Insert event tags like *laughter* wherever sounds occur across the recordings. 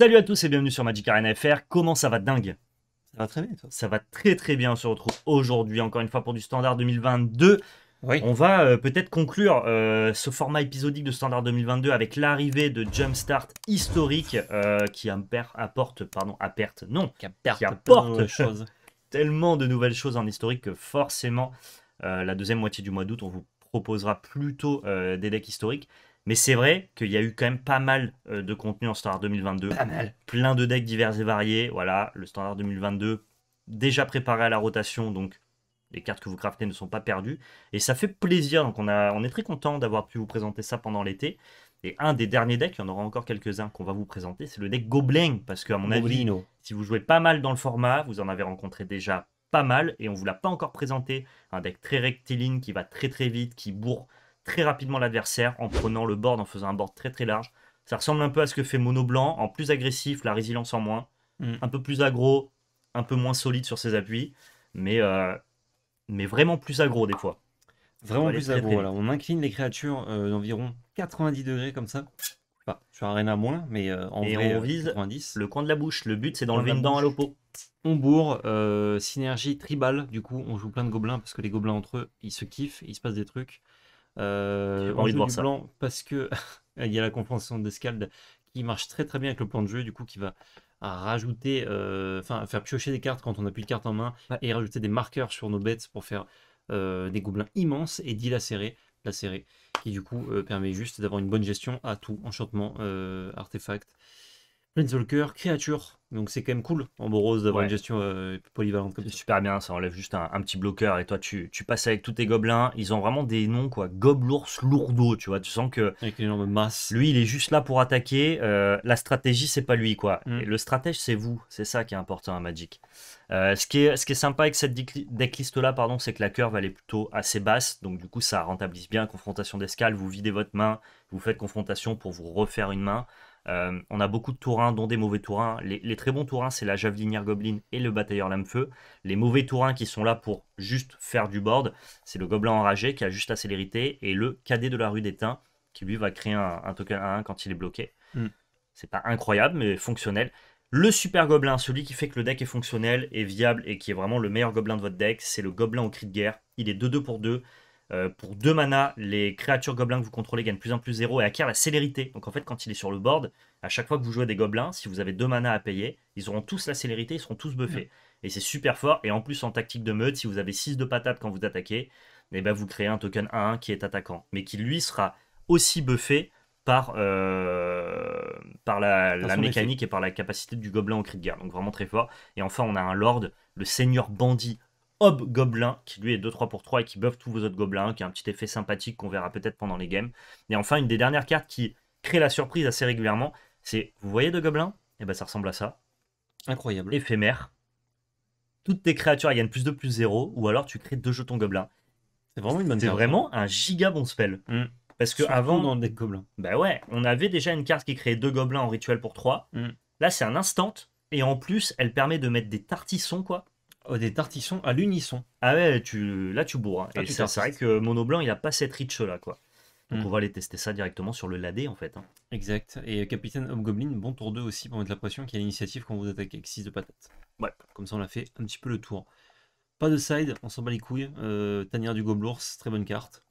Salut à tous et bienvenue sur Magic Arena FR. Comment ça va dingue Ça va très bien, toi. Ça va très très bien. On se retrouve aujourd'hui encore une fois pour du Standard 2022. Oui. On va euh, peut-être conclure euh, ce format épisodique de Standard 2022 avec l'arrivée de Jumpstart historique euh, qui apporte, pardon, à perte, non, Qui Qui apporte *laughs* tellement de nouvelles choses en historique que forcément, la deuxième moitié du mois d'août, on vous proposera plutôt des decks historiques. Mais c'est vrai qu'il y a eu quand même pas mal euh, de contenu en Standard 2022. Pas mal. Plein de decks divers et variés. Voilà, le Standard 2022 déjà préparé à la rotation, donc les cartes que vous craftez ne sont pas perdues. Et ça fait plaisir, donc on, a, on est très content d'avoir pu vous présenter ça pendant l'été. Et un des derniers decks, il y en aura encore quelques-uns qu'on va vous présenter, c'est le deck Gobelin, parce qu'à mon avis, si vous jouez pas mal dans le format, vous en avez rencontré déjà pas mal et on vous l'a pas encore présenté. Un deck très rectiligne qui va très très vite, qui bourre très rapidement l'adversaire en prenant le board, en faisant un board très très large. Ça ressemble un peu à ce que fait Mono Blanc, en plus agressif, la résilience en moins, Mm. un peu plus aggro, un peu moins solide sur ses appuis, mais, euh, mais vraiment plus aggro des fois. Vraiment plus aggro. Voilà. On incline les créatures euh, d'environ 90 degrés comme ça. Enfin, sur Arena moins, mais euh, en Et vrai, on euh, vise 90. Le coin de la bouche, le but c'est d'enlever une dent à l'oppo. On bourre, synergie tribale, du coup, on joue plein de gobelins parce que les gobelins entre eux, ils se kiffent, il se passe des trucs. Euh, envie de voir du ça. blanc parce que *laughs* il y a la confrontation d'Escalde qui marche très très bien avec le plan de jeu, du coup, qui va rajouter, euh, enfin, faire piocher des cartes quand on n'a plus de cartes en main Ouais. et rajouter des marqueurs sur nos bêtes pour faire euh, des gobelins immenses et dilacérés, lacérés, qui du coup euh, permet juste d'avoir une bonne gestion à tout, enchantement, artefact, planeswalker, créature. Donc c'est quand même cool en Boros d'avoir Ouais. une gestion euh, polyvalente comme ça. super bien, ça enlève juste un, un petit bloqueur et toi tu, tu passes avec tous tes gobelins. Ils ont vraiment des noms quoi, Goblours lourdeau, tu vois. Tu sens que Avec une énorme masse. lui il est juste là pour attaquer. euh, la stratégie c'est pas lui quoi. Mm. Et le stratège c'est vous, c'est ça qui est important à Magic. Euh, ce, qui est, ce qui est sympa avec cette deck- decklist là, pardon, c'est que la curve elle est plutôt assez basse. Donc du coup ça rentabilise bien la confrontation d'escale. Vous videz votre main, vous faites confrontation pour vous refaire une main. Euh, on a beaucoup de tourins, dont des mauvais tourins. Les, les très bons tourins, c'est la javelinière goblin et le batailleur lame-feu. Les mauvais tourins qui sont là pour juste faire du board, c'est le gobelin enragé qui a juste la célérité et le cadet de la rue d'étain qui lui va créer un, un token à 1 quand il est bloqué. Mm. C'est pas incroyable, mais fonctionnel. Le super gobelin, celui qui fait que le deck est fonctionnel et viable et qui est vraiment le meilleur gobelin de votre deck, c'est le gobelin au cri de guerre. Il est 2-2 pour 2. Euh, pour 2 mana, les créatures gobelins que vous contrôlez gagnent plus en plus 0 et acquièrent la célérité. Donc en fait, quand il est sur le board, à chaque fois que vous jouez des gobelins, si vous avez 2 mana à payer, ils auront tous la célérité, ils seront tous buffés. Et c'est super fort. Et en plus, en tactique de meute, si vous avez 6 de patates quand vous attaquez, eh ben, vous créez un token 1-1 qui est attaquant. Mais qui lui sera aussi buffé par, euh, par la, la mécanique et par la capacité du gobelin au cri de guerre. Donc vraiment très fort. Et enfin, on a un lord, le seigneur bandit Hob Gobelin, qui lui est 2-3 pour 3 et qui buff tous vos autres gobelins, qui a un petit effet sympathique qu'on verra peut-être pendant les games. Et enfin, une des dernières cartes qui crée la surprise assez régulièrement, c'est, vous voyez deux gobelins? Et ben ça ressemble à ça. Incroyable. Éphémère. Toutes tes créatures elles gagnent plus de plus 0, ou alors tu crées deux jetons gobelins. C'est vraiment une bonne C'est vraiment un giga bon spell. Mm. Parce que Surtout avant, dans le deck gobelin. bah ouais, on avait déjà une carte qui créait deux gobelins en rituel pour 3. Mm. Là, c'est un instant. Et en plus, elle permet de mettre des tartissons, quoi. Oh, des tartissons à l'unisson. Ah ouais, tu, là tu bourres. hein. Ah, et c'est vrai que Mono Blanc, il a pas cette reach là, quoi. Donc Mm. on va aller tester ça directement sur le ladé en fait. hein. Exact. Et Capitaine Hobgoblin, bon tour 2 aussi pour mettre la pression, qui a l'initiative quand vous attaquez avec 6 de patates. Ouais. Comme ça, on a fait un petit peu le tour. Pas de side, on s'en bat les couilles. Euh, Tanière du Goblours, très bonne carte.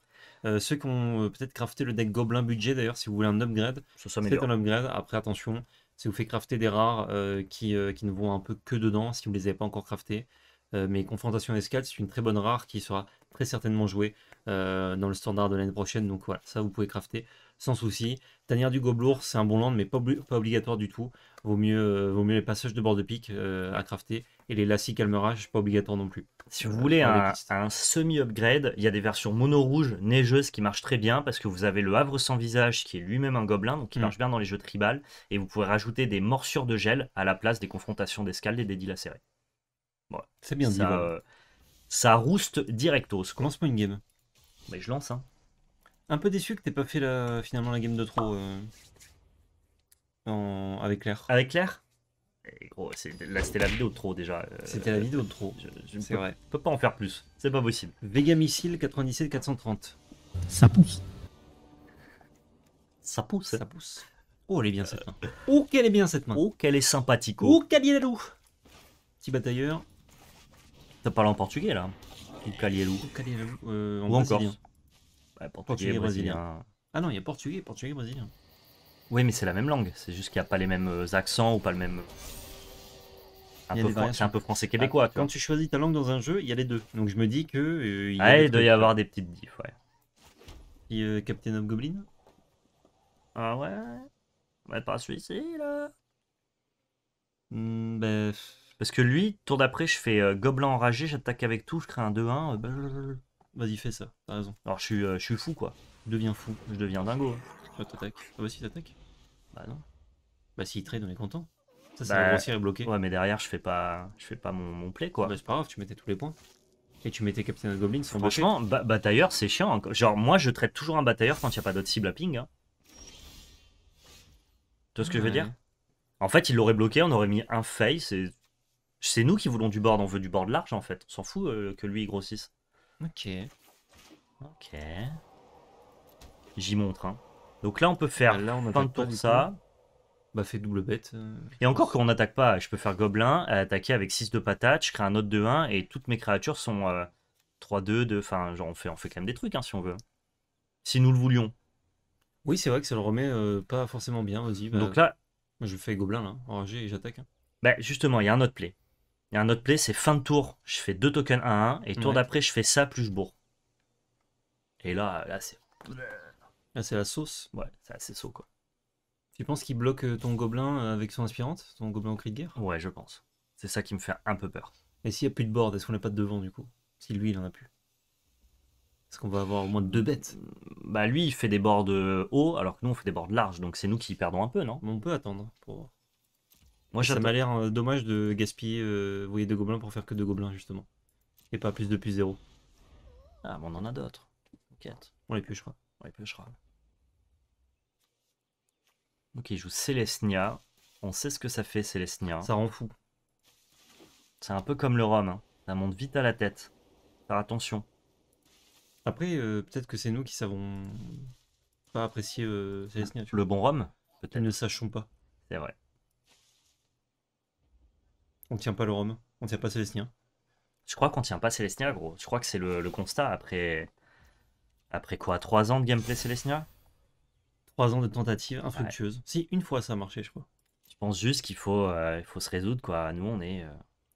Euh, ceux qui ont euh, peut-être crafté le deck Gobelin budget d'ailleurs, si vous voulez un upgrade, c'est un upgrade. Après, attention, si vous faites crafter des rares euh, qui, euh, qui ne vont un peu que dedans, si vous ne les avez pas encore craftés. Euh, mais Confrontation d'escale, c'est une très bonne rare qui sera très certainement jouée euh, dans le standard de l'année prochaine. Donc voilà, ça vous pouvez crafter sans souci. Tanière du Goblour, c'est un bon land, mais pas, obli- pas obligatoire du tout. Vaut mieux, euh, vaut mieux les passages de bord de pique euh, à crafter. Et les lacis calmerage, pas obligatoire non plus. Si vous Euh, voulez un, semi-upgrade, il y a des versions mono rouge, neigeuses qui marchent très bien parce que vous avez le Havre sans visage qui est lui-même un gobelin, donc qui Mm. marche bien dans les jeux tribal. Et vous pouvez rajouter des morsures de gel à la place des confrontations d'escale et des dilacérés. C'est bien dit. ça, voilà. euh, ça rouste directos. Commence-moi une game. Mais je lance. Hein. Un peu déçu que t'aies pas fait la, finalement la game de trop euh, en- avec l'air. Avec Claire Eh, gros, c'est- là c'était la vidéo de trop déjà. Euh, C'était la vidéo de trop. Je, peux, vrai. peux pas en faire plus. C'est pas possible. Vega Missile 97 430. Ça pousse. Ça pousse. Ça pousse. Oh, elle est bien cette main. Oh, qu'elle est bien cette main. Oh, qu'elle est sympathique. Oh. Petit batailleur. T'as parlé en portugais là Ou Calielou. Euh, en Ou. Ouais, portugais, Portugais, brésilien. Ah non, il y a portugais, portugais, brésilien. Oui, mais c'est la même langue. C'est juste qu'il n'y a pas les mêmes euh, accents ou pas le même. Variations. C'est un peu français québécois. Ah, tu vois. quand tu choisis ta langue dans un jeu, il y a les deux. Donc je me dis que. euh, il Ah, il doit y avoir des petites diffs, ouais. Et, euh, Captain of Goblin Ah ouais Ouais, pas celui-ci là. Hmm, ben, Parce que lui, tour d'après, je fais euh, gobelin enragé, j'attaque avec tout, je crée un 2-1. euh. Vas-y, fais ça, t'as raison. Alors je suis, euh, je suis fou quoi. Deviens fou. Je deviens dingo. Toi, t'attaques. Ah bah si, t'attaques. Bah non. Bah s'il trade, on est content. Ça, ça Bah, grossir et bloquer. Ouais, mais derrière, je fais pas, je fais pas mon, mon play quoi. Bah c'est pas grave, tu mettais tous les points. Et tu mettais Captain of Goblin sans. Franchement, ba- batailleur, c'est chiant. hein. Genre, moi, je traite toujours un batailleur quand il n'y a pas d'autre cible à ping. hein. Tu vois ce que je veux Ouais. dire? En fait, il l'aurait bloqué, on aurait mis un face. Et... C'est nous qui voulons du board, on veut du board large en fait. On s'en fout euh, que lui il grossisse. Ok. Ok. J'y montre. hein. Donc là, on peut faire là, on fin de ça. Bah fais double bête. euh. Et encore, quand on n'attaque pas, je peux faire gobelin, attaquer avec 6 de patate, je crée un autre de 1 et toutes mes créatures sont euh, 3-2, 2. Enfin, genre, on fait, on fait quand même des trucs hein, si on veut. Si nous le voulions. Oui, c'est vrai que ça le remet euh, pas forcément bien. Vas-y. Bah, Donc là, moi, je fais Gobelin là. Enragé et j'attaque. hein. bah, justement, il y a un autre play. Il y a un autre play, c'est fin de tour, je fais 2 tokens 1-1 et tour Ouais. d'après, je fais ça plus je bourre. Et là, là c'est Là, c'est la sauce. ouais, c'est assez saut quoi. Tu penses qu'il bloque euh, ton gobelin euh, avec son aspirante Ton gobelin au cri de guerre? Ouais, je pense. C'est ça qui me fait un peu peur. Et s'il n'y a plus de board, est-ce qu'on n'est pas de devant du coup? Si lui, il en a plus. Est-ce qu'on va avoir au moins deux bêtes? Bah lui, il fait des boards euh, hauts alors que nous, on fait des boards larges. Donc c'est nous qui perdons un peu, non? Mais on peut attendre pour voir. Moi, ça m'a l'air euh, dommage de gaspiller euh, vous voyez, deux gobelins pour faire que deux gobelins justement. Et pas plus de plus zéro. Ah, mais on en a d'autres. T'inquiète. On les piochera. On les piochera. Ok, il joue Celestia. On sait ce que ça fait, Celestia. Ça rend fou. C'est un peu comme le rhum. hein. Ça monte vite à la tête. Faire attention. Après, euh, peut-être que c'est nous qui savons pas apprécier euh, Célestia. Le bon rhum Peut-être. ne sachons pas. C'est vrai. On tient pas le rhum. On tient pas Célestia. Je crois qu'on tient pas Celestia, gros. Je crois que c'est le, le constat après. Après quoi 3 ans de gameplay Celestia Trois ans de tentatives infructueuses. Si, une fois ça a marché, je crois. Je pense juste qu'il faut, euh, il faut se résoudre, quoi. Nous, on est. euh,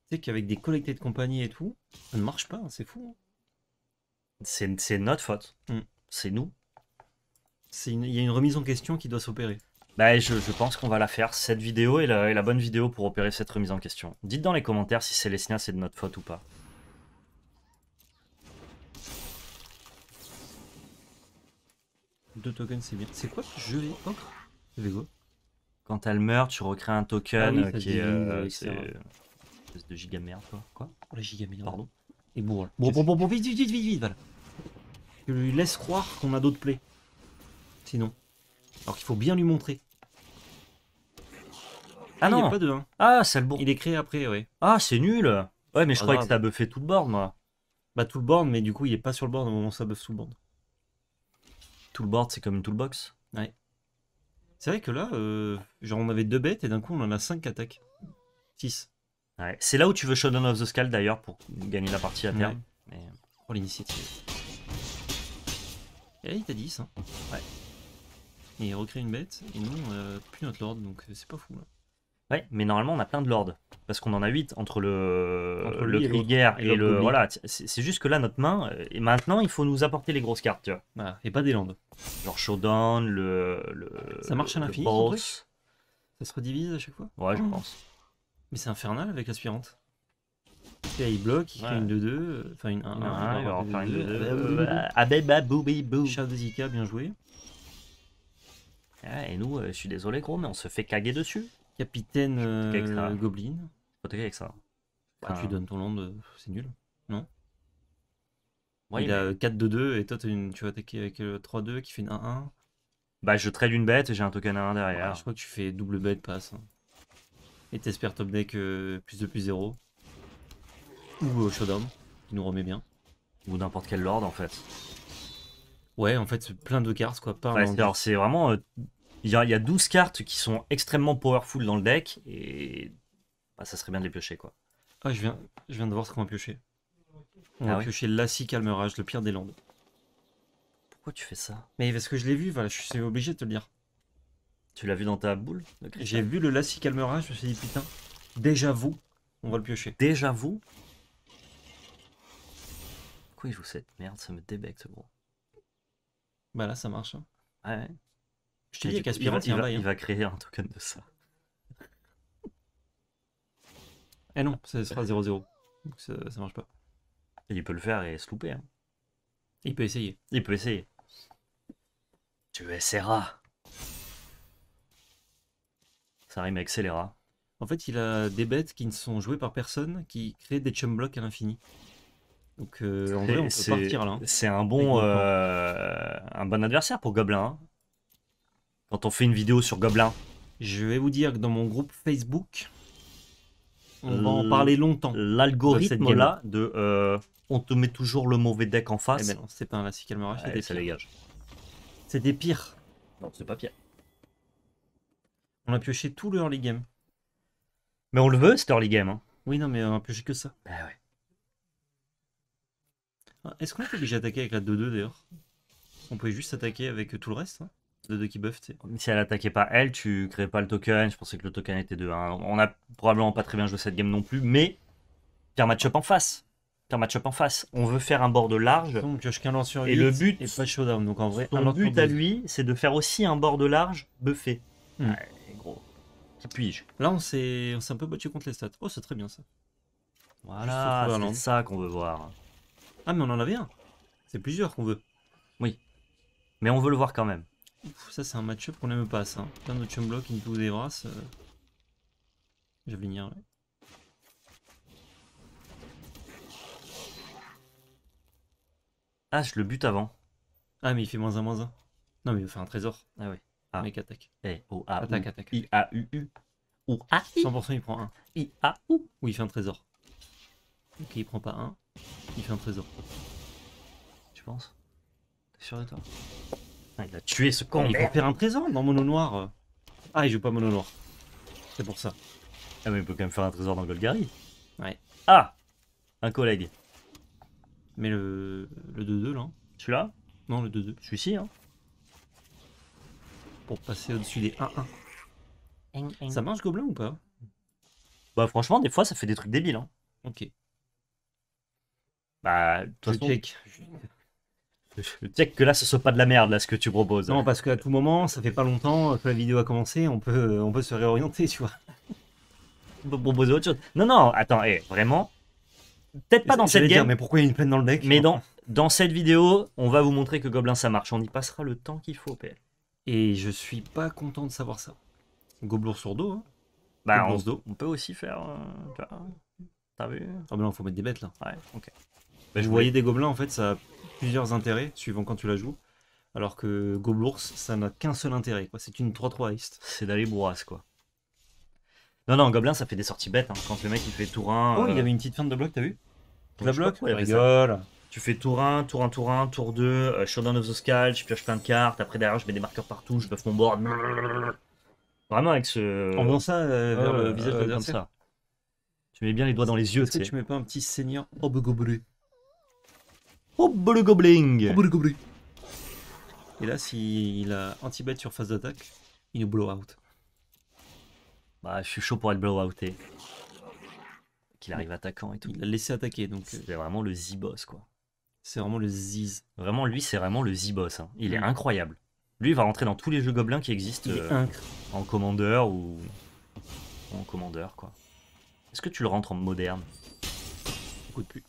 Tu sais qu'avec des collectés de compagnie et tout, ça ne marche pas, hein, c'est fou. hein. C'est c'est notre faute. Mm. C'est nous. Il y a une remise en question qui doit s'opérer. Bah, je, je pense qu'on va la faire. Cette vidéo est la, est la bonne vidéo pour opérer cette remise en question. Dites dans les commentaires si Celestia c'est de notre faute ou pas. Deux tokens, c'est bien. C'est quoi C'est quoi? Quand elle meurt, tu recrées un token Ah oui, euh, ça qui est. euh, euh, c'est etc. une espèce de giga merde, quoi. Quoi? Oh la giga merde. Pardon? Et bourre. Bon, bon, bon, bon, vite, vite, vite, vite, vite, voilà. Je lui laisse croire qu'on a d'autres plays. Sinon. Alors qu'il faut bien lui montrer. Ah il y a non pas de 1. Ah, c'est le bon. Il est créé après, ouais. Ah, c'est nul Ouais, mais je Pas croyais que ça buffait tout le board, moi. Bah tout le board, mais du coup il est pas sur le board au moment où ça buff tout le board. Tout le board, c'est comme une toolbox. C'est vrai que là, euh, genre on avait deux bêtes et d'un coup on en a 5 attaques. 6. Ouais. C'est là où tu veux Showdown of the Skull d'ailleurs pour gagner la partie à terme. Mais- Oh l'initiative. Et là il t'a 10. Hein. Ouais. Et il recrée une bête, et nous on a plus notre lord, donc euh, c'est pas fou là. Ouais, mais normalement on a plein de lords. Parce qu'on en a 8 entre le, Entre le lui et l'autre. Krieger Et et, l'autre le. Voilà, c'est juste que là notre main. euh, Et maintenant il faut nous apporter les grosses cartes, tu vois. Voilà, et pas des landes. Genre Showdown, le. le Ça marche à l'infini. Ça se redivise à chaque fois? Ouais, je Oh. pense. Mais c'est infernal avec l'aspirante. Là, il bloque, il Ouais. une 2-2, euh, enfin une 1-1. Ah, il va en faire une deux-deux. deux. Ah, bah, boubi, bou. Chat de Zika, bien joué. Et nous, euh, je suis désolé gros, mais on se fait caguer dessus. Capitaine euh, Avec ça. Goblin. Faut attaquer avec ça. Bah, Enfin, tu donnes ton land, euh, c'est nul. ouais, il mais- a 4-2-2 et toi une- tu vas attaquer avec euh, 3-2 qui fait une 1-1. Bah, je trade une bête et j'ai un token à 1 derrière. Ouais, je crois que tu fais double bête passe. hein. Et t'espères top deck euh, plus de plus 0. Ou euh, Showdown, qui nous remet bien. Ou n'importe quel lord en fait. Ouais, en fait, c'est plein de cartes quoi. Ouais, alors c'est vraiment euh, Il y, a, il y a 12 cartes qui sont extrêmement powerful dans le deck et bah, ça serait bien de les piocher quoi. Ah, je viens, je viens de voir ce qu'on va piocher. On Ah va piocher Lassie Calmerage, le pire des landes. Pourquoi tu fais ça? Mais parce que je l'ai vu, voilà, je suis obligé de te le dire. Tu l'as vu dans ta boule J'ai vu le Lassie Calmerage, je me suis dit putain, déjà vous, on va le piocher. Déjà vous? Pourquoi il joue cette merde? Ça me débecte gros. Bah là, ça marche. hein. Ouais, ouais? Je te Et dis, du avec coup, il, va, il il il hein. va créer un token de ça. Eh non, ça sera 0-0. Donc ça, ça marche pas. Et il peut le faire et se louper. hein. Il peut essayer. Il peut essayer. Tu essaieras. Ça rime avec scélérat. En fait, il a des bêtes qui ne sont jouées par personne, qui créent des chum blocks à l'infini. Donc euh, en vrai, on peut C'est- partir là. hein. C'est un bon, euh, un bon adversaire pour Gobelin. hein. Quand on fait une vidéo sur Gobelin, Je vais vous dire que dans mon groupe Facebook, on va en parler longtemps. L'algorithme là de euh, on te met toujours le mauvais deck en Eh face, ben non, c'est pas un Lassie c'est des ça pires. dégage. C'est des pires. Non, c'est pas pire. On a pioché tout le early game. Mais on le veut, c'est early game. hein. Oui, non, mais on a pioché que ça. Bah ouais. Ah, Est-ce qu'on était déjà attaqué avec la 2-2 d'ailleurs? On pouvait juste attaquer avec tout le reste. Hein 2-2 qui buff, tu sais. Si elle attaquait pas elle, tu créais pas le token. Je pensais que le token était de 1. On a probablement pas très bien joué cette game non plus, mais pire match-up en face. Pire match-up en face. On veut faire un board large. Qu'un lance sur Et 8 le but- et pas de showdown. Donc en vrai, Son but à 12. lui, c'est de faire aussi un board large buffé. Hmm. Ouais, gros. Qui puis-je? Là, on s'est on s'est un peu battu contre les stats. Oh, c'est très bien ça. Voilà, c'est Overland. ça qu'on veut voir. Ah, mais on en avait un. C'est plusieurs qu'on veut. Mais on veut le voir quand même. Ouf, ça, c'est un match-up qu'on aime pas, ça. Plein de chum block, into des brasses. Euh... Ouais. Ah, je le bute avant. Ah, mais il fait moins 1, moins 1. Non, mais il va faire un trésor. Ah oui. Ah. Mec, attaque. Eh, O, A, Attaque, U, attaque. I, A, U, U. Ou A, I, 100% il prend 1. I, A, U. Ou il fait un trésor. Ok, il prend pas 1. Il fait un trésor. Tu penses? T'es sûr de toi? Ah, Il a tué ce con. il peut faire un trésor dans mono noir. Ah, il joue pas mono noir. C'est pour ça. Ah, mais il peut quand même faire un trésor dans Golgari. Ouais. Ah Un collègue. Mais le le 2-2 là. Celui-là? Non, le 2-2. Celui-ci, hein Pour passer au-dessus des 1-1. Ça marche Gobelin ou pas? Bah, franchement, des fois, ça fait des trucs débiles. Hein. Ok. Bah, de toute façon, check. Je check que là, ce soit pas de la merde, là, ce que tu proposes. Non, parce qu'à tout moment, ça fait pas longtemps que la vidéo a commencé, on peut, on peut se réorienter, *laughs* tu vois. On peut proposer autre chose. Non, non, attends, eh, vraiment. Peut-être pas dans cette dire, game, mais pourquoi il y a une peine dans le deck mais dans, dans cette vidéo, on va vous montrer que Gobelin, ça marche. On y passera le temps qu'il faut, PL. Et je suis pas content de savoir ça. Gobelour sur dos, hein. Bah, Gobelin on, on peut aussi faire... euh, T'as vu? Ah ben non, faut mettre des bêtes là. Ouais, ok. Vous je voyez des gobelins, en fait, ça a plusieurs intérêts, suivant quand tu la joues. Alors que Gobelours, ça n'a qu'un seul intérêt, quoi. C'est une 3-3 Heist. C'est d'aller bourrasse, quoi. Non, non, Gobelin, ça fait des sorties bêtes. hein. Quand le mec, il fait tour 1... Oh, euh, il avait une petite fin de bloc, t'as vu Tu la bloques ça. Rigole Tu fais tour 1, tour 1, tour 1, tour 2, euh, Showdown of the Skull, je pioche plein de cartes, après derrière je mets des marqueurs partout, je buff mon board. Vraiment avec ce... En faisant ça euh, vers Euh, le visage euh, comme l'adversaire. ça. Tu mets bien les doigts dans les yeux, Est-ce tu sais. tu mets pas un petit seigneur Hobgoblin Oh, le gobling Hobgoblin Et là, s'il a anti-bet sur phase d'attaque, il nous blow out. Bah, je suis chaud pour être blowouté. Qu'il arrive attaquant et tout. Il l'a laissé attaquer, donc euh, C'est vraiment le Z-boss, quoi. c'est vraiment le ziz. Vraiment, lui, c'est vraiment le Z-boss. hein. Il est Mm. incroyable. Lui, il va rentrer dans tous les jeux gobelins qui existent Il est euh, en commandeur ou ou en commandeur, quoi. Est-ce que tu le rentres en moderne? Écoute plus.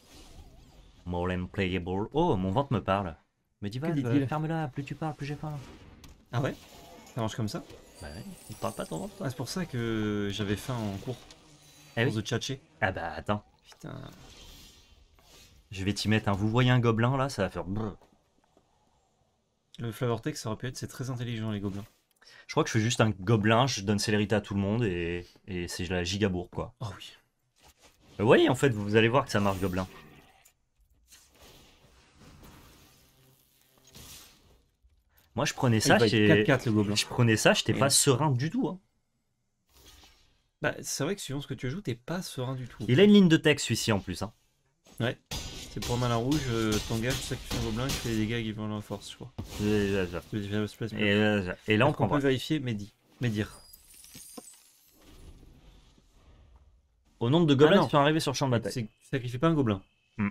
Playable. Oh, mon ventre me parle. Me dis, va, dit-il ferme-la. Plus tu parles, plus j'ai faim. Ah ouais? Ça marche comme ça? Bah ouais, il parle pas ton ventre, Ah, c'est pour ça que j'avais faim en cours. Eh Cours oui. de tchatcher. Ah bah attends, Putain. je vais t'y mettre un. Vous voyez un gobelin là, ça va faire. brrr. Le flavor text, ça aurait pu être, c'est très intelligent les gobelins. Je crois que je fais juste un gobelin, je donne célérité à tout le monde et, et c'est la gigabourg quoi. Oh oui. Vous voyez en fait, vous allez voir que ça marche gobelin. Moi, je prenais ça, j'étais- 4-4 le gobelin. je prenais ça, j'étais pas serein du tout. hein. Bah, c'est vrai que suivant ce que tu joues, t'es pas serein du tout. Il a une ligne de texte, celui-ci, en plus. hein. C'est pour un la rouge, euh, t'engages, tu sacrifies un gobelin qui fait des dégâts qui vont la force, je crois. Et, mais- et là, on prend peut vérifier Mehdi. Médir. Au nombre de gobelins Ah qui sont arrivés sur le champ de bataille. Tu sacrifies pas un gobelin. Hmm.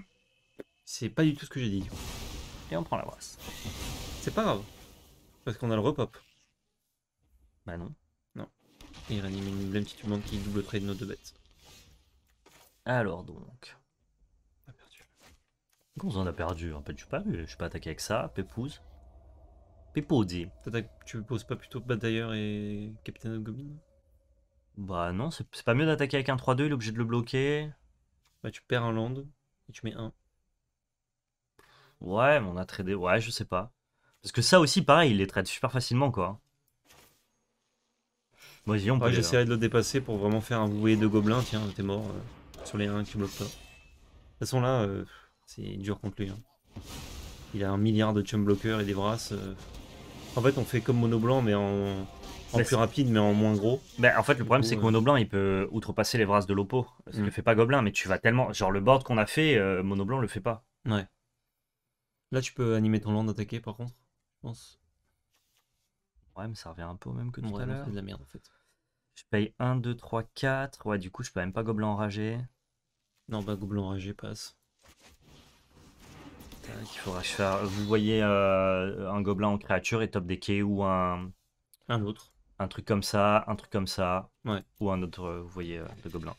C'est pas du tout ce que j'ai dit. Et on prend la brasse. C'est pas grave. Parce qu'on a le repop. Bah non. Et il réanime une blême titubante qui double trade nos deux bêtes. Alors donc. On a perdu. Comment on a perdu En fait, je suis pas, je suis pas attaqué avec ça. Pépouze. Pépouzi. T'attaques- Tu poses pas plutôt batailleur et capitaine de goblin Bah non, c'est c'est pas mieux d'attaquer avec un 3-2, il est obligé de le bloquer. Bah tu perds un land et tu mets un. Ouais, mais on a tradé. Ouais, je sais pas. Parce que ça aussi, pareil, il les trade super facilement, quoi. Vas-y, on peut. Ouais, les- j'essaierai de le dépasser pour vraiment faire un voué de gobelins. Tiens, t'es mort euh, sur les 1 qui bloquent pas. De toute façon là, euh, c'est dur contre lui. hein. Il a un milliard de chum blockers et des brasses. euh. En fait, on fait comme mono blanc, mais en, plus rapide, mais en moins gros. Bah, en fait, le problème, c'est que Mono Blanc, il peut outrepasser les brasses de l'oppo. Ce Mm. que fait pas Gobelin, mais tu vas tellement. Genre, le board qu'on a fait, Mono Blanc le fait pas. Ouais. Là, tu peux animer ton land attaqué par contre, pense. Ouais, mais ça revient un peu au même que tout Ouais, à l'heure. de la merde en fait. Je paye 1, 2, 3, 4. Ouais, du coup, je peux même pas Gobelin enragé. Non, bah gobelin enragé passe. Tac, Il faudra fasse. Vous voyez euh, un Gobelin en créature et top decké ou un, Un autre. un truc comme ça, un truc comme ça. Ouais. Ou un autre, euh, vous voyez, euh, de Gobelin.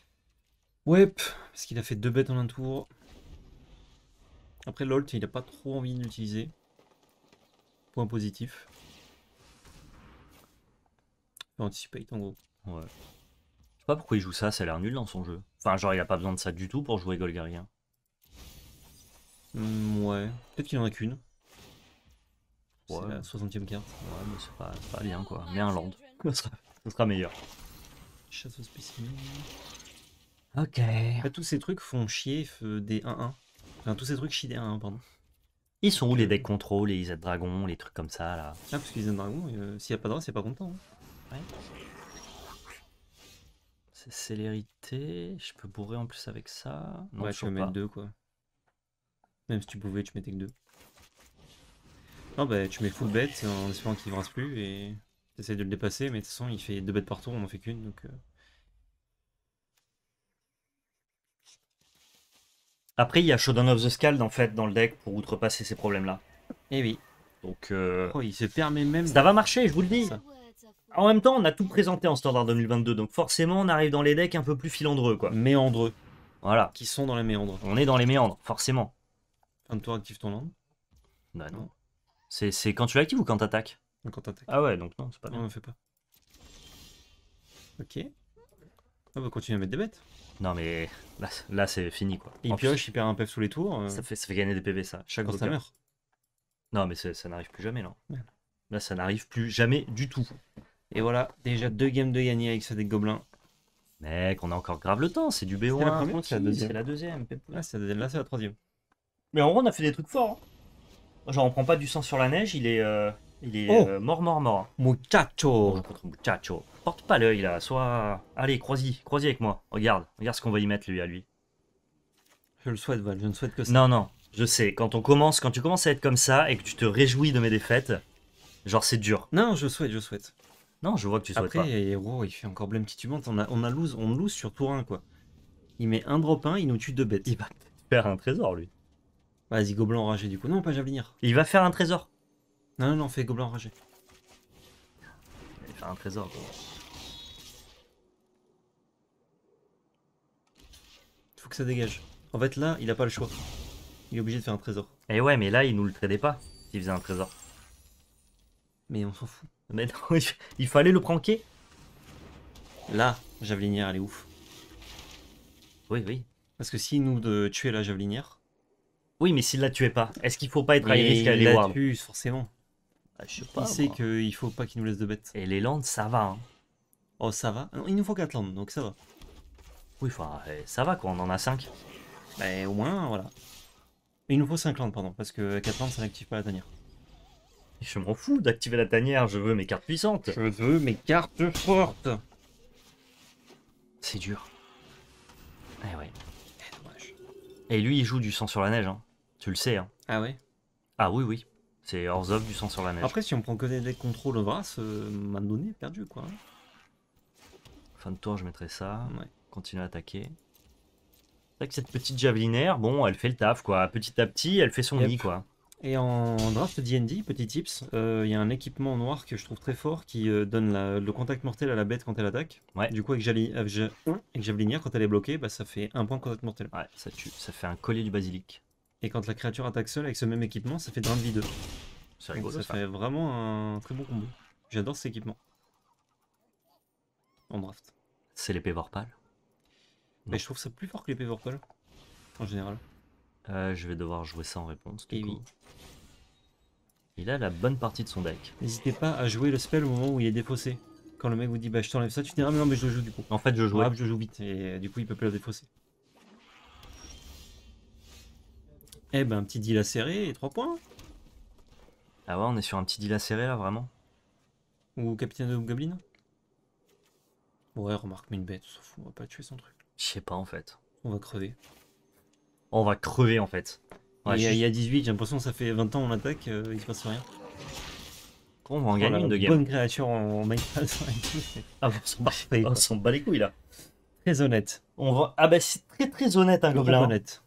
Ouais, parce qu'il a fait deux bêtes en un tour. Après, Lolt, il a pas trop envie de l'utiliser. Point positif. Anticipate en gros. Ouais. Je sais pas pourquoi il joue ça, ça a l'air nul dans son jeu. Enfin, genre, il a pas besoin de ça du tout pour jouer Golgarien. Hmm, ouais. Peut-être qu'il en a qu'une. Ouais. C'est la 60ème carte. Ouais, mais c'est pas, bien quoi. Mais un land. *laughs* Ce sera, meilleur. Chasse au spécimen. Ok. En fait, tous ces trucs font chier des 1-1. Enfin, tous ces trucs chient des 1-1, pardon. Ils sont où les decks contrôle, les Z Dragon, les trucs comme ça là Ah, parce qu'ils aiment dragon, euh, s'il n'y a pas de race, c'est pas content. hein. C'est célérité. Je peux bourrer en plus avec ça. Non, ouais, tu toujours peux mettre deux, quoi. Même si tu pouvais, tu mettais que deux. Non, bah, tu mets full bet en espérant qu'il ne rase plus et t'essayes de le dépasser, mais de toute façon, il fait deux bêtes par tour, on en fait qu'une, donc. euh, Après, il y a Shodown of the Scald en fait dans le deck pour outrepasser ces problèmes là. Eh oui. Donc euh, Oh, il se permet même. ça va marcher, je vous le dis. Ça. En même temps, on a tout présenté en standard 2022, donc forcément, on arrive dans les decks un peu plus filandreux quoi. Méandreux, Voilà. qui sont dans les méandres. On est dans les méandres, forcément. Fin de tour, active ton land. Bah non. Non. C'est quand tu l'actives ou quand t'attaques Donc quand t'attaques. Ah ouais, donc non, c'est pas Non, bien. on fait pas. Ok. On va continuer à mettre des bêtes. Non mais là, là, c'est fini quoi. Il En plus, pioche, il perd un PF sous les tours. euh, Ça fait, ça fait gagner des PV ça. Chaque quand ça meurt. Non mais c'est- ça n'arrive plus jamais là. Là ça n'arrive plus jamais du tout. Et voilà, déjà deux games de gagner avec ça des gobelins. Mec, on a encore grave le temps, c'est du BO1. C'était la première c'est la deuxième C'est la deuxième. Là, c'est c'est la troisième. Mais en vrai, on a fait des trucs forts. hein. Genre, on prend pas du sang sur la neige, il est, euh, il est Oh. euh, mort, mort, mort. Muchacho Muchacho. Porte pas l'œil là, soit. Allez, crois-y, crois-y avec moi. Regarde, regarde ce qu'on va y mettre lui à lui. Je le souhaite, Val, je ne souhaite que ça. Non, non, je sais. Quand on commence, quand tu commences à être comme ça et que tu te réjouis de mes défaites, genre c'est dur. Non, je souhaite, je souhaite. Non, je vois que tu souhaites Après, wow, il fait encore blême titubante. On a, on a lose, on lose sur tour 1, quoi. Il met un drop 1, il nous tue deux bêtes. Il va faire un trésor lui. Vas-y, gobelin enragé du coup. Non, pas javelinir. Il va faire un trésor. Non, non, non, fais gobelin enragé. Il faire un trésor. gros. Faut que ça dégage. En fait, là, il a pas le choix. Il est obligé de faire un trésor. Et ouais, mais là, il nous le tradait pas s'il faisait un trésor. Mais on s'en fout. *laughs* Mais non, il fallait le pranker. Là, javelinière, elle est ouf. Oui, oui. Parce que s'il nous de tuer la javelinière, Oui, mais s'il la tuait pas, est-ce qu'il faut pas être à risque à il les la ward tue, forcément. Ah, Je sais Il sait moi. qu'il faut pas qu'il nous laisse de bêtes. Et les landes, ça va. Hein. Oh, ça va. Non, Il nous faut 4 landes, donc ça va. Oui, enfin, euh, ça va quoi, on en a 5. Bah, au moins, voilà. Il nous faut 5 landes, pardon, parce que 4 landes, ça n'active pas la tanière. Je m'en fous d'activer la tanière, je veux mes cartes puissantes. Je veux mes cartes fortes. C'est dur. Eh ouais. Eh. Et lui, il joue du sang sur la neige, hein. Tu le sais, hein. Ah ouais? Ah oui, oui. C'est Orzhov du sang sur la neige. Après, si on prend que des decks contrôle Vras, euh, m'a donné perdu quoi. Fin de tour, je mettrai ça. Ouais. Continue à attaquer. C'est vrai que cette petite javelinaire, bon, elle fait le taf, quoi. Petit à petit, elle fait son Yep. nid, quoi. Et en draft D&D, petit tips, euh, il y a un équipement noir que je trouve très fort qui euh, donne la- le contact mortel à la bête quand elle attaque. Ouais. Du coup, avec, Jali, avec Javelinière, quand elle est bloquée, bah, ça fait un point de contact mortel. Ouais, ça tue. Ça fait un collier du basilic. Et quand la créature attaque seule avec ce même équipement, ça fait drain de vie 2. C'est rigolo, ça ça. fait vraiment un très bon combo. J'adore cet équipement. En draft. C'est l'épée Vorpal? Mais je trouve ça plus fort que l'épée Vorpal. En général. Euh, je vais devoir jouer ça en réponse. du Et coup. oui. Il a la bonne partie de son deck. N'hésitez pas à jouer le spell au moment où il est défaussé. Quand le mec vous dit bah je t'enlève ça, tu dis ah mais non mais je le joue du coup. En fait, je jouais. Ouais, je joue vite et euh, du coup il peut plus le défausser. Eh ben un petit deal serré et 3 points. Ah ouais, on est sur un petit deal acéré là, vraiment. Ou capitaine de Goblin Ouais remarque mais une bête, on s'en fout, on va pas tuer son truc. Je sais pas en fait. On va crever. On va crever en fait. Ouais, il y a- je- il y a 18, j'ai l'impression que ça fait 20 ans on attaque, euh, il se passe rien. On va en gagner une de game. Bonne créature en, en Minecraft, *laughs* Ah, on s'en bat- parfait. on s'en bat les couilles là. Très honnête. On va... Ah bah c'est très très honnête un gobelin. honnête.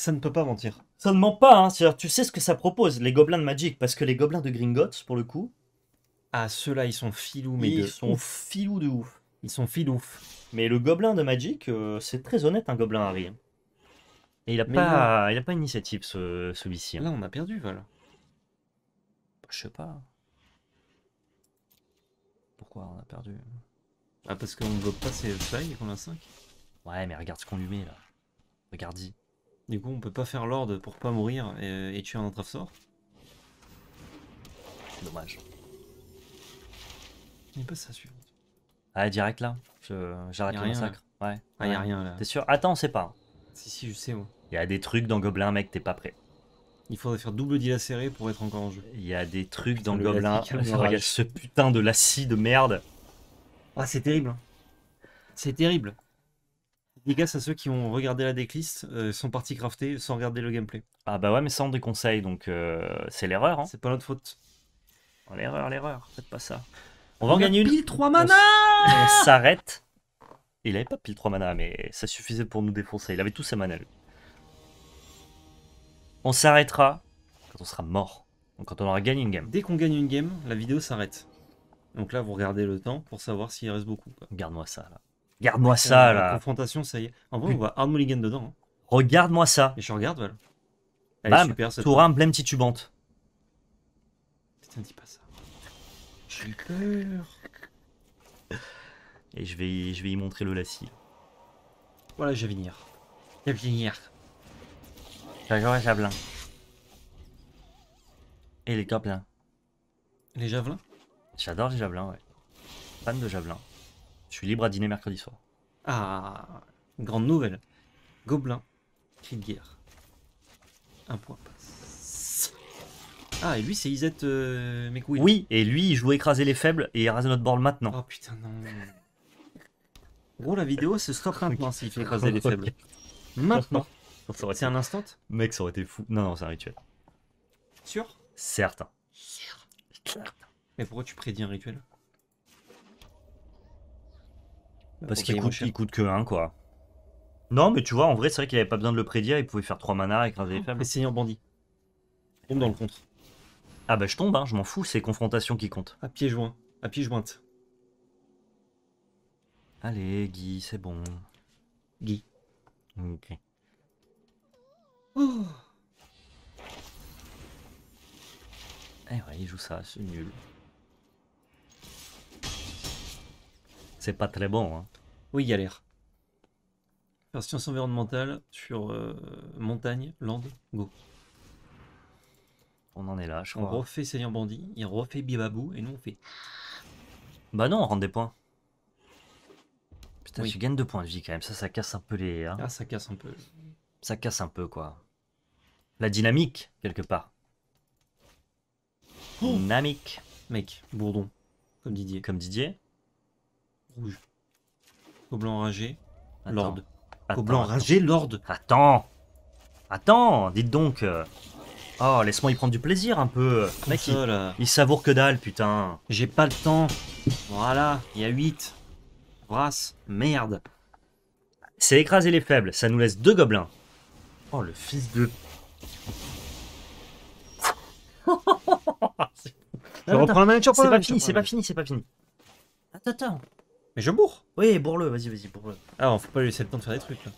Ça ne peut pas mentir. Ça ne ment pas, hein. C'est-à-dire, tu sais ce que ça propose, les gobelins de Magic, parce que les gobelins de Gringotts, pour le coup, Ah ceux-là ils sont filous mais ils de sont ouf. filous de ouf. Ils sont filouf. Mais le gobelin de Magic, euh, c'est très honnête un gobelin Harry. Et il a Mais pas, il a pas initiative ce, celui-ci. hein. Là on a perdu voilà. Je sais pas. Pourquoi on a perdu? Ah parce qu'on bloque pas ces fly et qu'on a 5. Ouais, mais regarde ce qu'on lui met là. Regarde-y. Du coup on peut pas faire l'ord pour pas mourir et, et tuer un entrave sort. Dommage. Mais pas ça suivante. Ah, direct là Je- J'arrête le massacre. Ouais. Ah y a Ouais. rien là. T'es sûr? Attends, on sait pas. Si si je sais moi. Il y a des trucs dans Gobelin, mec, t'es pas prêt. Il faudrait faire double serré pour être encore en jeu. Il y a des trucs Putain, dans le Gobelin. *laughs* Regarde ce putain de lacis de merde. Ah c'est terrible. hein. C'est terrible. Dédicace à ceux qui ont regardé la decklist, euh, sont partis crafter sans regarder le gameplay. Ah bah ouais, mais ça on déconseille, donc euh, c'est l'erreur. Hein. C'est pas notre faute. L'erreur, l'erreur. Faites pas ça. On va en gagner une. Pile 3 On mana On s'arrête. Il avait pas pile 3 mana, mais ça suffisait pour nous défoncer. Il avait tous ses mana. lui. On s'arrêtera quand on sera mort. Donc quand on aura gagné une game. Dès qu'on gagne une game, la vidéo s'arrête. Donc là, vous regardez le temps pour savoir s'il reste beaucoup. Garde-moi ça là. Garde-moi ça La là. confrontation, ça y est. En vrai, on voit Hard Mulligan dedans. hein. Regarde-moi ça. Et je regarde, voilà. Elle est Bam. super cette Tour 1, blême titubante. Putain, dis pas ça. J'ai peur. Et je vais, y- je vais y montrer le lacis. Voilà, Javenir. Javenir. J'adore les javelins. Et les gobelins. Les javelins? J'adore les javelins, ouais. Fan de javelins. Je suis libre à dîner mercredi soir. Ah, grande nouvelle. Gobelin, cri de guerre. Un point passe. Ah, et lui, c'est Isette euh. Oui, et lui, je dois écraser les faibles et raser notre board maintenant. Oh putain, non. Gros, la vidéo se stoppe *laughs* maintenant s'il fait écraser les faibles. Maintenant. Ça aurait C'est un instant Mec, ça aurait été fou. Non, non, c'est un rituel. Sûr? Certes. Mais pourquoi tu prédis un rituel Bah, Parce qu'il coûte, il que 1, quoi. Non, mais tu vois, en vrai, c'est vrai qu'il avait pas besoin de le prédire. Il pouvait faire 3 mana, écraser les faibles. Les seigneurs bandits. Tombe dans le contre. Ah bah, je tombe, hein, je m'en fous, c'est confrontation qui compte. À pied joint. À pied jointe. Allez, Guy, c'est bon. Guy. Ok. Oh. Eh ouais, il joue ça, c'est nul. C'est pas très bon, hein. Oui, galère. Faire science environnementale sur euh, montagne, land, go. On en est là, je On crois. refait Seigneur Bandit, il refait Bibabou, et nous on fait. Bah non, on rentre des points. Putain, Oui. tu gagnes 2 points de vie quand même. Ça, ça casse un peu les. hein. Ah, ça casse un peu. Ça casse un peu, quoi. La dynamique, quelque part. Oh Namek, Mec, bourdon. Comme Didier. comme Didier. Rouge. Gobelin enragé. Lord. attends. enragé, Lord. Attends Attends, dites donc. euh. Oh, laisse-moi y prendre du plaisir un peu. Mec, il, ça, là. il savoure que dalle, putain. J'ai pas le temps. Voilà, il y a 8. Brasse. Merde. C'est écraser les faibles, ça nous laisse deux gobelins. Oh, le fils de. *laughs* Je reprends la C'est pas fini, c'est pas fini, c'est pas fini. Attends, attends. Mais je bourre. Oui, bourre-le, vas-y, vas-y, bourre-le. Ah, faut pas lui laisser le temps de faire des trucs là.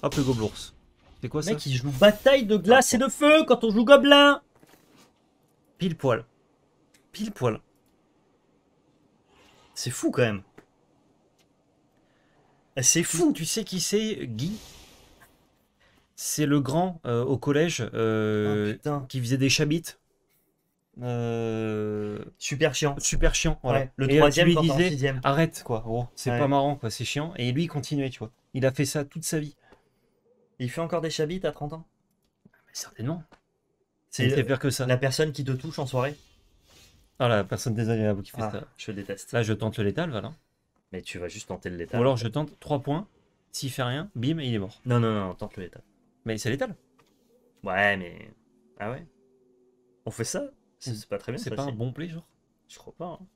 Hop, le gobelours. C'est quoi ça Mec, il joue bataille de glace et de feu quand on joue gobelin. Pile poil. Pile poil. C'est fou quand même. Eh, C'est fou. Tu sais qui c'est, Guy? C'est le grand euh, au collège euh, Oh, putain. qui faisait des chabites. Euh, Super chiant. super chiant. Voilà. Ouais, Le Et, euh, troisième lui quand sixième. arrête quoi, c'est Ouais. pas marrant quoi, c'est chiant. Et lui il continuait, tu vois. Il a fait ça toute sa vie. Il fait encore des chabites à 30 ans? Mais certainement. C'est fait pire que ça. la personne qui te touche en soirée? Ah la personne désagréable qui fait Ah, ça. Je déteste. Là je tente le létal, voilà. Mais tu vas juste tenter le létal. Ou alors je tente 3 points. S'il fait rien, bim, il est mort. Non, non, non, tente le létal. Mais c'est létal. Ouais, mais. Ah ouais On fait ça? C'est c'est pas très bien. C'est pas un bon play genre. Je crois pas. hein.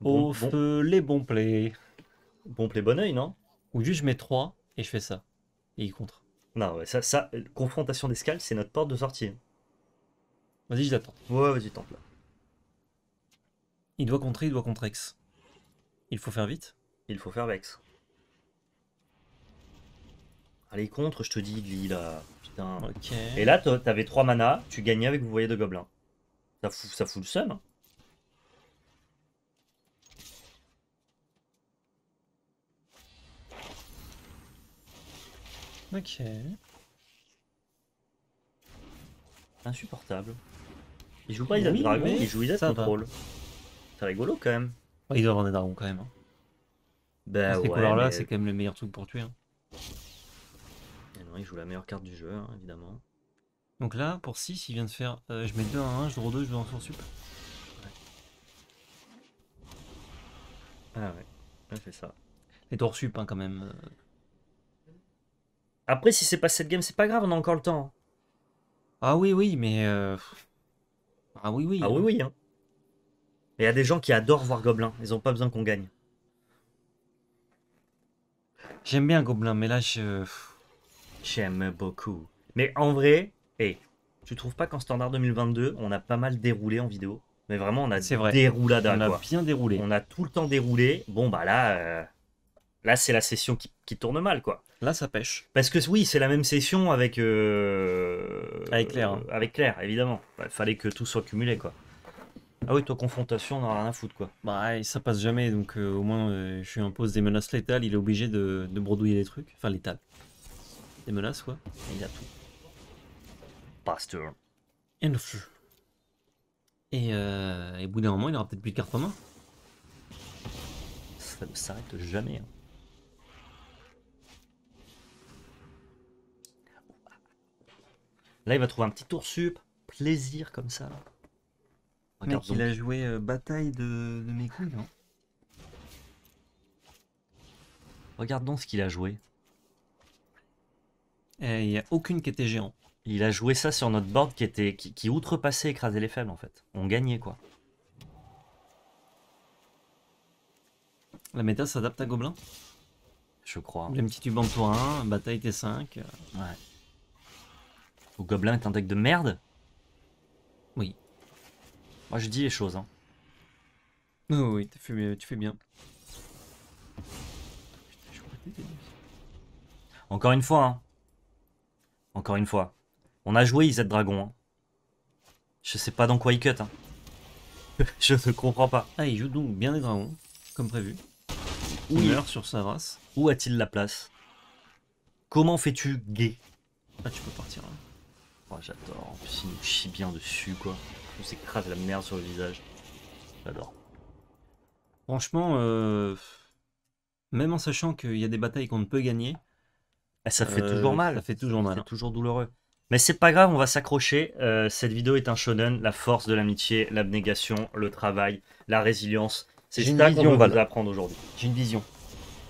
Au Bon, bon, feu les bons plays. bon play, bon oeil, non? Ou juste je mets 3 et je fais ça. Et il contre. Non, ouais, ça, ça, euh, confrontation d'escale, c'est notre porte de sortie. Vas-y, je l'attends. Ouais, vas-y, tente là. Il doit contrer, il doit contre X. Il faut faire vite? Il faut faire Vex. Allez, contre, je te dis, là. Putain. Ok. Et là, t'avais 3 mana, tu gagnais avec vous voyez de gobelins. Ça fout, ça fout le seum. hein. Ok. Insupportable. Il joue pas Isaac Oui, Dragon, mais il joue Isaac. Control. C'est rigolo quand même. Ouais, il doit avoir des dragons quand même. hein. Bah Ces ouais, couleurs-là, mais- c'est quand même le meilleur truc pour tuer. hein. Et non, il joue la meilleure carte du jeu, hein, évidemment. Donc là, pour 6, il vient de faire. euh, je mets 2 à 1, je draw 2, je vais en sur sup. Ah ouais, elle fait ça. Les tours sup, hein, quand même. euh. Après, si c'est pas cette game, c'est pas grave, on a encore le temps. Ah oui, oui, mais. euh, Ah oui, oui. Ah oui, oui. Hein. Il y a des gens qui adorent voir Gobelin, ils ont pas besoin qu'on gagne. J'aime bien Gobelin, mais là, je. J'aime beaucoup. Mais en vrai, hé, tu trouves pas qu'en standard 2022, on a pas mal déroulé en vidéo? Mais vraiment, on a C'est vrai. déroulada, On a quoi. bien déroulé. On a tout le temps déroulé. Bon, bah là, euh, là c'est la session qui, qui tourne mal, quoi. Là, ça pêche. Parce que oui, c'est la même session avec. euh, Avec Claire, hein. euh, avec Claire, évidemment. Il fallait que tout soit cumulé, quoi. Ah oui, toi, confrontation, on en a rien à foutre, quoi. Bah, et ça passe jamais, donc euh, au moins, je lui impose des menaces létales, il est obligé de, de bredouiller des trucs. Enfin, létales. Des menaces, quoi. Il a tout. Pasteur. Et le feu. Et, euh, et au bout d'un moment, il aura peut-être plus de cartes en main. Ça ne s'arrête jamais. hein. Là, il va trouver un petit tour sup. Plaisir comme ça. Regarde Mec, il a joué euh, bataille de, de mes couilles, hein. Regarde donc ce qu'il a joué. Il n'y a aucune qui était géant. Il a joué ça sur notre board qui était qui, qui outrepassait écraser les faibles en fait. On gagnait quoi. La méta s'adapte à Gobelin? Je crois. Le petit tube en tour 1, bataille T5. euh, Ouais. Ou Gobelin est un deck de merde? Oui. Moi je dis les choses. Hein. Oh oui, tu fais, tu fais bien. Encore une fois. Hein. Encore une fois. On a joué Iset Dragon. Hein. Je sais pas dans quoi il cut. Hein. *laughs* je ne comprends pas. Ah, il joue donc bien des dragons, comme prévu. Où, Il meurt sur sa race. où a-t-il la place? Comment fais-tu gay? Ah, tu peux partir là. Oh, J'adore. En plus, il nous chie bien dessus quoi. On s'écrase la merde sur le visage. J'adore. Franchement, euh, même en sachant qu'il y a des batailles qu'on ne peut gagner, Eh, Ça fait euh, toujours mal. Ça fait toujours mal. C'est hein. toujours douloureux. Mais c'est pas grave, on va s'accrocher. Euh, cette vidéo est un shonen, la force de l'amitié, l'abnégation, le travail, la résilience. C'est ça qu'on va apprendre aujourd'hui. J'ai une vision.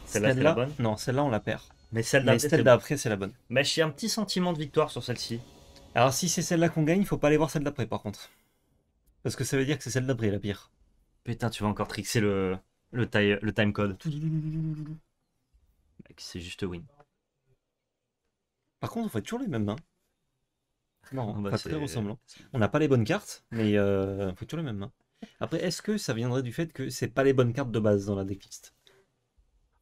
Celle-là, c'est la bonne? Non, celle-là, on la perd. Mais celle d'après, c'est la bonne. Mais j'ai un petit sentiment de victoire sur celle-ci. Alors, si c'est celle-là qu'on gagne, il faut pas aller voir celle d'après, par contre. Parce que ça veut dire que c'est celle d'après, la pire. Putain, tu vas encore trixer le, le, ti- le time code. Mec, c'est juste win. Par contre, on fait toujours les mêmes mains. Non, Ah bah, pas très ressemblant. On n'a pas les bonnes cartes, mais euh, on fait toujours les mêmes mains. Après, est-ce que ça viendrait du fait que c'est pas les bonnes cartes de base dans la decklist?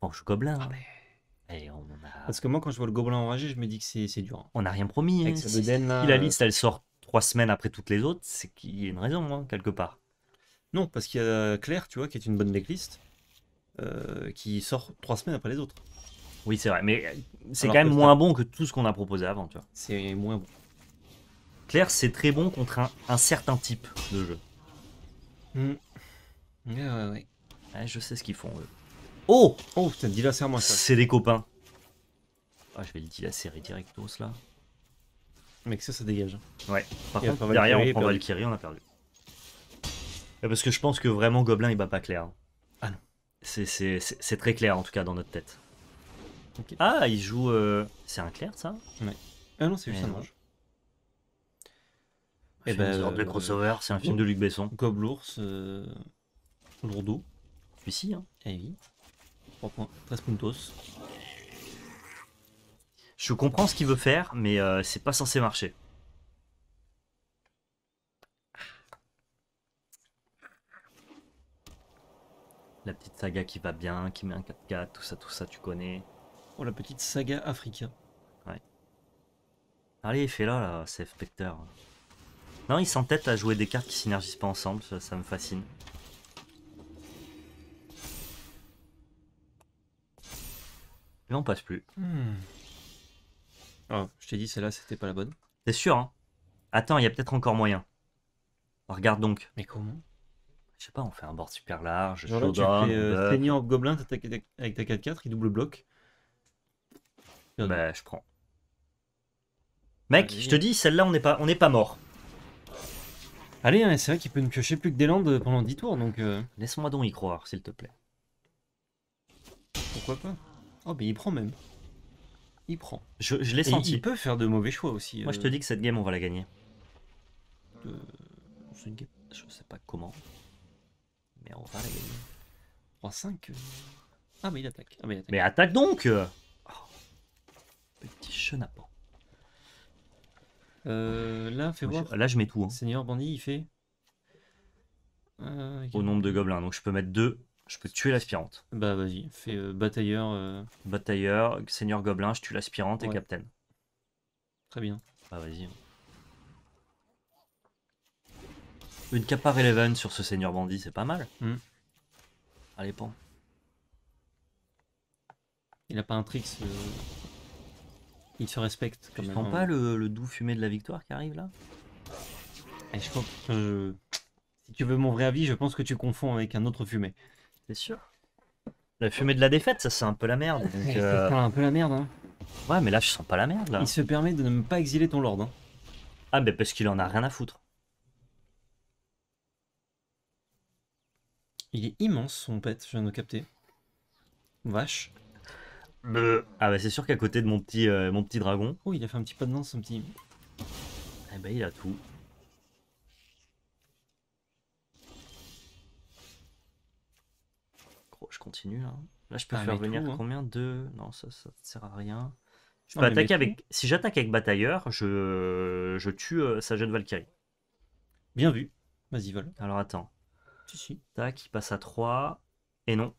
Bon, je suis gobelin. Ah, hein. Et on a, Parce que moi, quand je vois le gobelin enragé, je me dis que c'est dur. hein. on a rien promis. Avec hein. sa Si, bedaine, là, si la euh, liste, elle sort trois semaines après toutes les autres, c'est qu'il y a une raison, hein, quelque part. Non, parce qu'il y a Claire, tu vois, qui est une bonne decklist, euh, qui sort trois semaines après les autres. Oui, c'est vrai. Mais euh, c'est quand même moins bon que tout ce qu'on a proposé avant, tu vois. C'est moins bon. Claire, c'est très bon contre un, un certain type de jeu. Hmm. Ouais, ouais, ouais. Ouais, je sais ce qu'ils font, eux. Oh Oh, putain, dis-la, serre-moi ça. C'est des copains. Ah, je vais le dilacérer directos, là. Mec, ça, ça dégage. Ouais. Par Et contre, après, derrière, Valkyrie, on prend. Valkyrie, on a perdu. Ouais, Parce que je pense que vraiment, Gobelin, il bat pas Claire. Ah non. C'est- C'est c'est- c'est très clair, en tout cas, dans notre tête. Ah, il joue... euh, C'est un Claire, ça? Ah non, c'est juste Eh un non. ange. Eh Eh ben, de euh, crossover, c'est un film de Luc Besson. Gobelours, euh... Lourdeau. Celui-ci, hein. Eh oui. 3 points. 13 puntos. Je comprends ce qu'il veut faire, mais euh, c'est pas censé marcher. La petite saga qui va bien, qui met un 4-4, tout ça, tout ça, tu connais. Oh, la petite saga Africa. Allez, fais-la, là, Safe Spectre. Non, il s'entête à jouer des cartes qui synergisent pas ensemble, ça, ça me fascine. Et on passe plus. Hmm. Oh, je t'ai dit, celle-là, c'était pas la bonne. T'es sûr, hein? Attends, il y a peut-être encore moyen. Regarde donc. Mais comment? Je sais pas, on fait un board super large, Genre là, tu fais euh, Gobelin, t'attaques avec ta 4-4, il double bloc. Bah, je prends. Mec, Allez. je te dis, celle-là, on n'est pas, on n'est pas mort. Allez, hein, c'est vrai qu'il peut ne piocher plus que des landes pendant 10 tours, donc euh, Laisse-moi donc y croire, s'il te plaît. pourquoi pas? Oh, mais il prend même. Il prend. Je, je l'ai senti. il peut faire de mauvais choix aussi. Moi, je euh, te dis que cette game, on va la gagner. euh, c'est une game. Je sais pas comment, mais on va la gagner. 3-5. euh. Ah, mais il attaque. Ah, mais il attaque. Mais attaque donc euh. Oh, Petit chenapan. Euh, là, fais Moi, voir. je- Là, je mets tout, hein, Seigneur Bandit, il fait. Euh, au nombre de gobelins. Donc, je peux mettre deux. Je peux tuer l'aspirante. Bah, vas-y, fais euh, batailleur. euh, Batailleur, seigneur gobelin, je tue l'aspirante et Ouais. captain. Très bien. Ah, vas-y. Une Kappa Eleven sur ce seigneur bandit, c'est pas mal. Hmm. Allez, pan. Il a pas un tricks. euh, Il se respecte quand Tu même. sens hein. pas le, le doux fumé de la victoire qui arrive là? Et je crois que, euh, Si tu veux mon vrai avis, je pense que tu confonds avec un autre fumé. C'est sûr. La fumée de la défaite, ça c'est un peu la merde. C'est euh, un peu la merde. Hein. Ouais, mais là je sens pas la merde là. Il se permet de ne pas exiler ton lord. hein. Ah, mais parce qu'il en a rien à foutre. Il est immense son pet, je viens de capter. Vache. Ah, bah c'est sûr qu'à côté de mon petit, euh, mon petit dragon, Oh, il a fait un petit pas de danse, un petit. eh ben, il a tout. Gros, je continue là. Là, je peux Ah, faire venir tout, hein. combien Deux Non, ça, ça sert à rien. Je peux attaquer tout. avec. Si j'attaque avec batailleur, je, je tue euh, sa jeune Valkyrie. Bien vu. Vas-y, vol. Alors attends. Si, si. Tac, il passe à 3. Et non,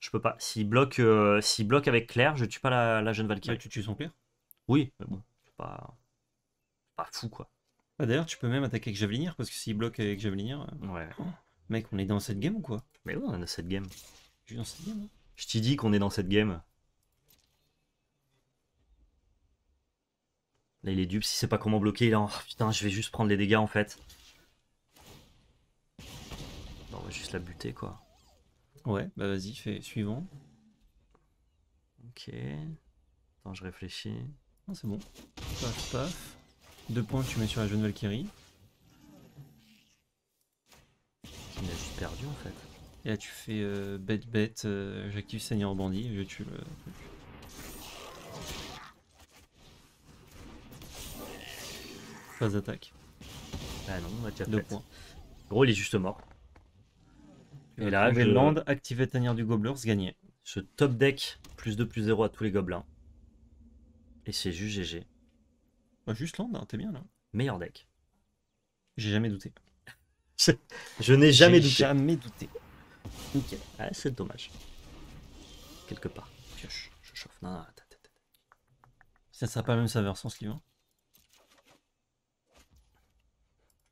je peux pas. S'il bloque, euh, s'il bloque avec Claire, je tue pas la, la jeune Bah, Valkyrie. tu tues son clair. Oui, mais bon, c'est pas. pas fou quoi. Bah, D'ailleurs, tu peux même attaquer avec Javelinière, parce que s'il bloque avec Javelinière. euh, Ouais. Mec, on est dans cette game ou quoi? Mais oui, on a cette game. Je suis dans cette game. hein. Je t'ai dit qu'on est dans cette game. Là, il est dupe. Si c'est pas comment bloquer, il est en. Oh, putain, je vais juste prendre les dégâts en fait. Non, on va juste la buter quoi. Ouais, bah vas-y, fais suivant. Ok. Attends, je réfléchis. Ah, c'est bon. Paf, paf. Deux points que tu mets sur la jeune Valkyrie. Il a juste perdu en fait. Et là, tu fais euh, bête bête, euh, j'active Seigneur Bandit je tue le truc. Phase d'attaque, Ah non, on a déjà deux fait. points. Gros, il est juste mort. Et là, je- land, activer Tanière du Gobblers, gagner. Ce top deck, plus 2, plus 0 à tous les gobelins. Et c'est juste GG. Bah, juste land, hein, t'es bien là. Meilleur deck. J'ai jamais douté. *laughs* Je n'ai jamais douté. Jamais douté. Nickel. Ah, c'est dommage. Quelque part. Pioche. Je chauffe. Non, non. Ça sera pas la même saveur sans ce livre.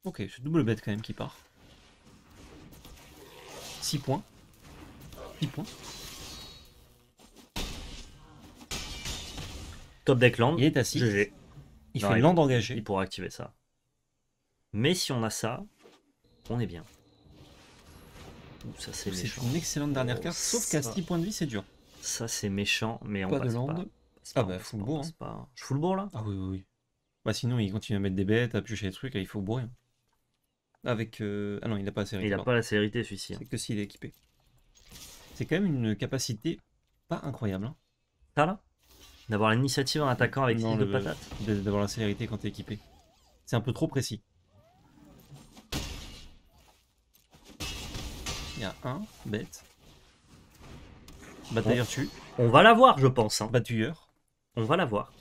Ok, c'est double bête quand même qui part. 6 points. 6 points. Top deck land. Il est à 6. GG. Il Non, fait il- land engagé. Il pourra activer ça. Mais si on a ça, on est bien. Ouh, ça c'est une excellente dernière Oh, carte, sauf qu'à ça. 6 points de vie, c'est dur. Ça c'est méchant, mais on Pas de land. pas. Ah bah, full bourre, hein. pas. Je fous le bourre là? Ah oui, oui, oui. Bah sinon, il continue à mettre des bêtes, à piocher des trucs, et il faut bourrer. Avec. euh, Ah non, il n'a pas assez Il a pas la célérité celui-ci. hein. C'est que s'il est équipé. C'est quand même une capacité pas incroyable. hein, Ça là? D'avoir l'initiative en attaquant avec Non, style de le- patate? D'avoir la célérité quand t'es équipé. C'est un peu trop précis. Il y a un, bête. Batailleur tue, On va l'avoir, je pense. hein. batailleur. On va l'avoir.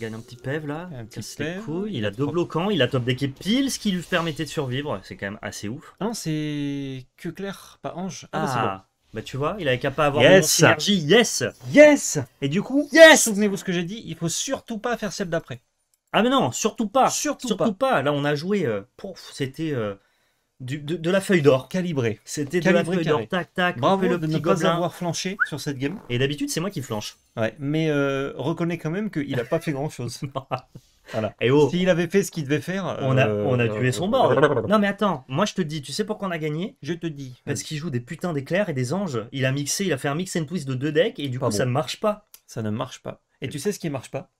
Il gagne un petit PEV là. Un petit casse les PEV, couilles. il a deux bloquants. Il a top decké pile ce qui lui permettait de survivre. C'est quand même assez ouf. Non, c'est que Claire, pas Ange. Ah, bah, Ah, bah tu vois, il avait qu'à pas avoir Yes. de synergie. Yes. Yes Et du coup, Yes souvenez-vous ce que j'ai dit, il faut surtout pas faire celle d'après. Ah mais non, surtout pas. Surtout Surtout pas. Là, on a joué. euh, C'était euh, du- de, de la feuille d'or. Calibré. C'était de la feuille d'or. Tac, tac. Bravo le de ne petit pas gobelin. avoir flanché sur cette game. Et d'habitude, c'est moi qui flanche. Ouais, mais euh, reconnais quand même qu'il a pas fait grand chose. *laughs* Voilà. Et oh, S'il avait fait ce qu'il devait faire. on a, euh, on a tué son board. Non mais attends, moi je te dis, tu sais pourquoi on a gagné? Je te dis. Parce qu'il joue des putains d'éclairs et des anges. Il a mixé, il a fait un mix and twist de deux decks et du Pas coup bon. ça ne marche pas. Ça ne marche pas. Et tu sais ce qui marche pas?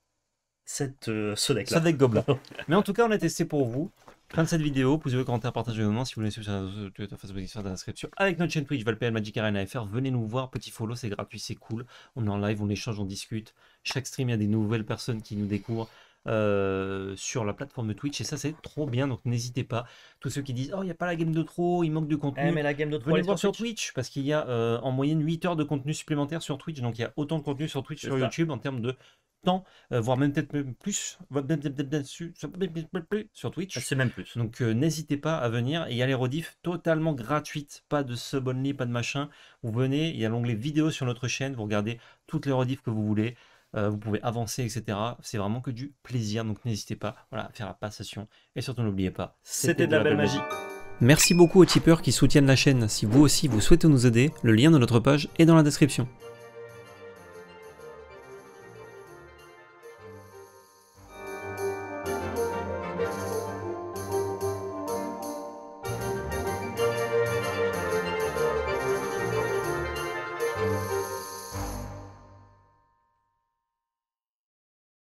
Cette, euh, ce deck là. deck gobelin. *laughs* Mais en tout cas, on a testé pour vous. Fin de cette vidéo, posez vos commentaires, partagez vos moments. Si vous voulez suivre sur les réseaux, Instagram, dans la description. Avec notre chaîne Twitch, Valpl Magic Arena FR, venez nous voir. Petit follow, c'est gratuit, c'est cool. On est en live, on échange, on discute. Chaque stream, il y a des nouvelles personnes qui nous découvrent euh, sur la plateforme de Twitch. Et ça, c'est trop bien. Donc n'hésitez pas. Tous ceux qui disent Oh, il n'y a pas la game de trop, il manque de contenu. Eh, mais la game de trois Venez voir sur Twitch parce qu'il y a euh, en moyenne 8 heures de contenu supplémentaire sur Twitch. Donc il y a autant de contenu sur Twitch sur ça. YouTube en termes de temps, euh, voire même peut-être même plus sur sur Twitch. C'est même plus. Donc n'hésitez pas à venir. Et il y a les rediffs totalement gratuites, pas de sub only, pas de machin. Vous venez, il y a l'onglet vidéo sur notre chaîne, vous regardez toutes les rediffs que vous voulez. Euh, vous pouvez avancer, etc. C'est vraiment que du plaisir, donc n'hésitez pas voilà, à faire la passation. Et surtout n'oubliez pas, C'était de la belle magie. Merci beaucoup aux tipeurs qui soutiennent la chaîne. Si vous aussi vous souhaitez nous aider, le lien de notre page est dans la description.